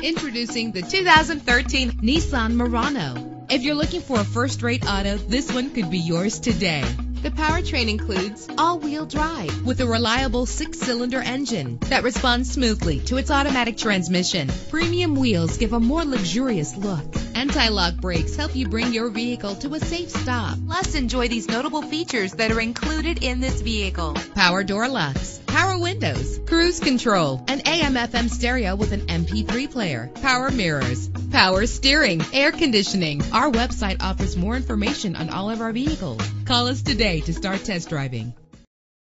Introducing the 2013 Nissan Murano. If you're looking for a first-rate auto, this one could be yours today. The powertrain includes all-wheel drive with a reliable six-cylinder engine that responds smoothly to its automatic transmission. Premium wheels give a more luxurious look. Anti-lock brakes help you bring your vehicle to a safe stop. Plus, enjoy these notable features that are included in this vehicle. Power door locks, power windows, cruise control, an AM/FM stereo with an MP3 player, power mirrors, power steering, air conditioning. Our website offers more information on all of our vehicles. Call us today to start test driving.